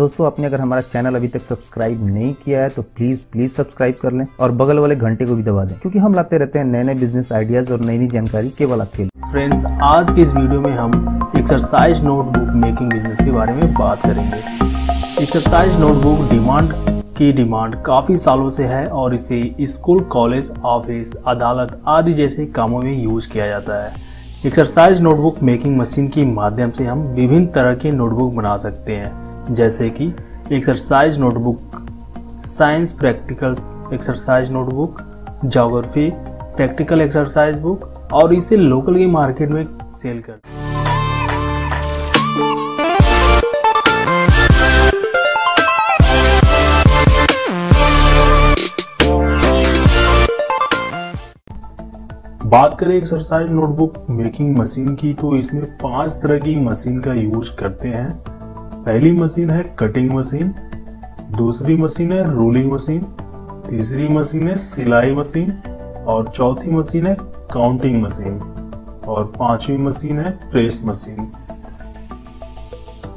दोस्तों, आपने अगर हमारा चैनल अभी तक सब्सक्राइब नहीं किया है तो प्लीज़ प्लीज़ सब्सक्राइब कर लें और बगल वाले घंटे को भी दबा दें, क्योंकि हम लाते रहते हैं नए नए बिज़नेस आइडियाज़ और नई नई जानकारी केवल आपके लिए। फ्रेंड्स आज के इस वीडियो में हम एक्सरसाइज नोटबुक मेकिंग बिज़नेस के बारे में बात करेंगे। एक्सरसाइज नोटबुक डिमांड की डिमांड काफ़ी सालों से है और इसे स्कूल कॉलेज ऑफ़िस अदालत आदि जैसे कामों में यूज़ किया जाता है। एक्सरसाइज नोटबुक मेकिंग मशीन के माध्यम से हम विभिन्न तरह के नोटबुक बना सकते हैं। जैसे कि exercise notebook science practical exercise notebook geography practical exercise book और इसे लोकल की मार्केट में सेल करते हैं बात करें एक्सरसाइज नोटबुक मेकिंग मशीन की तो इसमें पाँच तरह की मशीन का यूज़ करते हैं। पहली मशीन है कटिंग मशीन, दूसरी मशीन है रोलिंग मशीन, तीसरी मशीन है सिलाई मशीन और चौथी मशीन है काउंटिंग मशीन और पांचवी मशीन है प्रेस मशीन।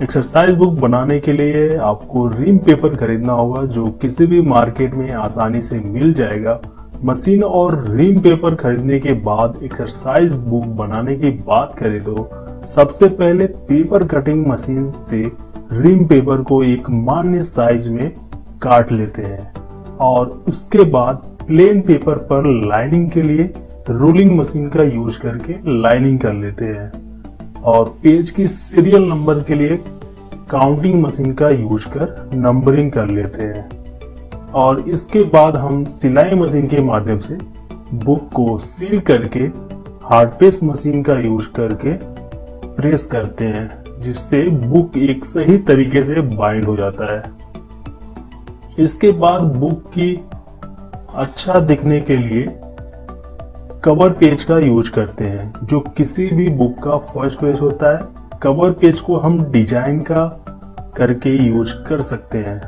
एक्सरसाइज बुक बनाने के लिए आपको रिम पेपर खरीदना होगा जो किसी भी मार्केट में आसानी से मिल जाएगा। मशीन और रिम पेपर खरीदने के बाद एक्सरसाइज बुक बनाने की बात करें तो सबसे पहले पेपर कटिंग मशीन से रिम पेपर को एक मान्य साइज़ में काट लेते हैं और उसके बाद प्लेन पेपर पर लाइनिंग के लिए रोलिंग मशीन का यूज़ करके लाइनिंग कर लेते हैं और पेज की सीरियल नंबर के लिए काउंटिंग मशीन का यूज़ कर नंबरिंग कर लेते हैं। और इसके बाद हम सिलाई मशीन के माध्यम से बुक को सील करके हार्ड पेस मशीन का यूज़ करके प्रेस करते हैं। जिससे बुक एक सही तरीके से बाइंड हो जाता है। इसके बाद बुक की अच्छा दिखने के लिए कवर पेज का यूज़ करते हैं, जो किसी भी बुक का फ़र्स्ट पेज होता है। कवर पेज को हम डिज़ाइन का करके यूज़ कर सकते हैं।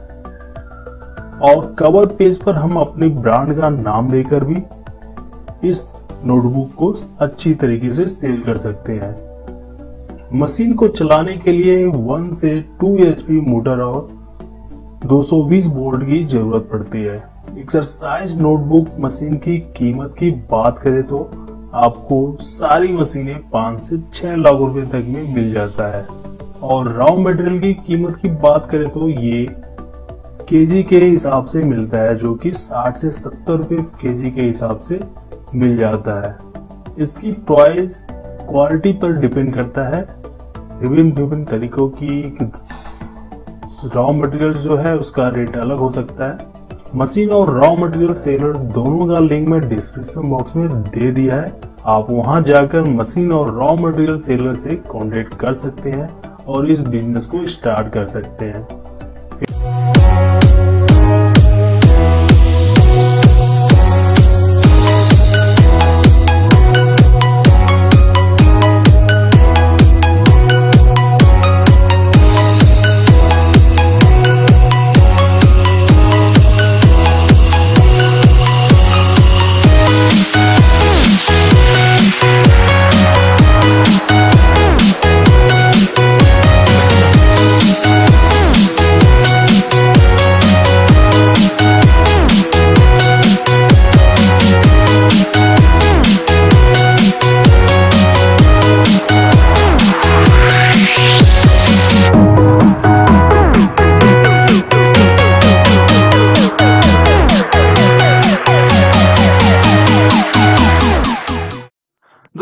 और कवर पेज पर हम अपने ब्रांड का नाम देकर भी इस नोटबुक को अच्छी तरीके से सेल कर सकते हैं। मशीन को चलाने के लिए 1 से 2 एचपी मोटर और 220 वोल्ट की ज़रूरत पड़ती है। एक्सरसाइज नोटबुक मशीन की कीमत की बात करें तो आपको सारी मशीनें पाँच से छह लाख रुपए तक में मिल जाता है। और रॉ मटेरियल की कीमत की बात करें तो ये केजी के हिसाब से मिलता है, जो कि 60 से 70 रुपए केजी के हिसाब से मिल जाता है। इसकी प्राइस क्वालिटी पर डिपेंड करता है। विभिन्न विभिन्न तरीकों की रॉ मटेरियल जो है, उसका रेट अलग हो सकता है। मशीन और रॉ मटेरियल सेलर दोनों का लिंक मैं डिस्क्रिप्शन बॉक्स में दे दिया है। आप वहाँ जाकर मशीन और रॉ मटेरियल सेलर से कांटेक्ट कर सकते हैं और इस बिज़नेस को स्टार्ट कर सकते हैं।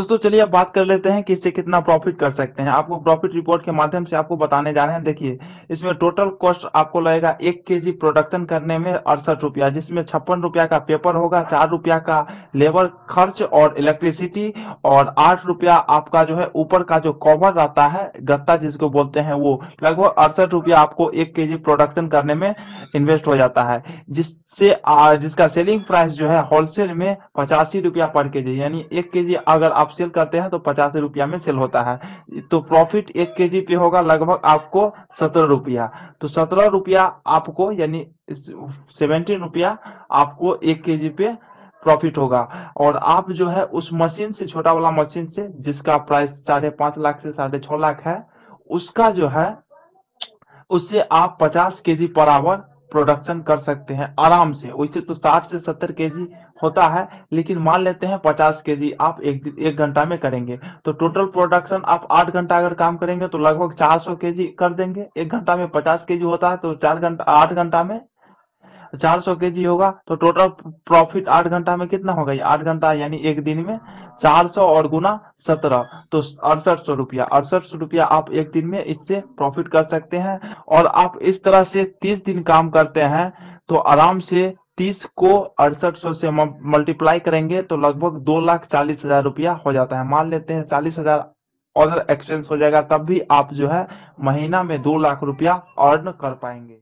दोस्तों, चलिए अब बात कर लेते हैं कि इससे कितना प्रॉफिट कर सकते हैं। आपको प्रॉफिट रिपोर्ट के माध्यम से आपको बताने जा रहे हैं। देखिए, इसमें टोटल कॉस्ट आपको लगेगा एक केजी प्रोडक्शन करने में अड़सठ रुपया, जिसमें छप्पन रुपया का पेपर होगा, चार रुपया का लेबर खर्च और इलेक्ट्रिसिटी और आठ रुपया आपका जो है ऊपर का जो कवर रहता है, गत्ता जिसको बोलते हैं वो, लगभग अड़सठ रुपया आपको एक के जी प्रोडक्शन करने में इन्वेस्ट हो जाता है। जिससे जिसका सेलिंग प्राइस जो है होलसेल में पचासी रुपया पर के यानी एक के अगर आप सेल करते हैं तो पचास रुपया में सेल होता है। तो प्रॉफिट एक के पे होगा लगभग आपको सत्रह रुपया। तो सत्रह रुपया आपको यानी सेवेंटीन रुपया आपको एक के पे प्रॉफिट होगा। और आप जो है उस मशीन से, छोटा वाला मशीन से, जिसका प्राइस साढ़े पाँच लाख से साढ़े छह लाख है, उसका जो है, उससे आप पचास के जी पर आवर प्रोडक्शन कर सकते हैं आराम से। वैसे तो 60 से 70 केजी होता है, लेकिन मान लेते हैं 50 केजी आप एक एक घंटा में करेंगे। तो टोटल प्रोडक्शन आप 8 घंटा अगर काम करेंगे तो लगभग 400 सौ कर देंगे। एक घंटा में 50 केजी होता है तो चार घंटा, आठ घंटा में चार सौ के जी होगा तो टोटल प्रॉफिट आठ घंटा में कितना होगा आठ घंटा यानी एक दिन में चार सौ और गुना सत्रह तो अड़सठ सौ रुपया। अड़सठ सौ रुपया आप एक दिन में इससे प्रॉफिट कर सकते हैं। और आप इस तरह से तीस दिन काम करते हैं तो आराम से तीस को अड़सठ सौ से मल्टीप्लाई करेंगे तो लगभग दो लाख चालीस हज़ार रुपया हो जाता है। मान लेते हैं चालीस हज़ार ऑर्डर एक्सचेंज हो जाएगा, तब भी आप जो है महीना में दो लाख रुपया अर्न कर पाएँगे।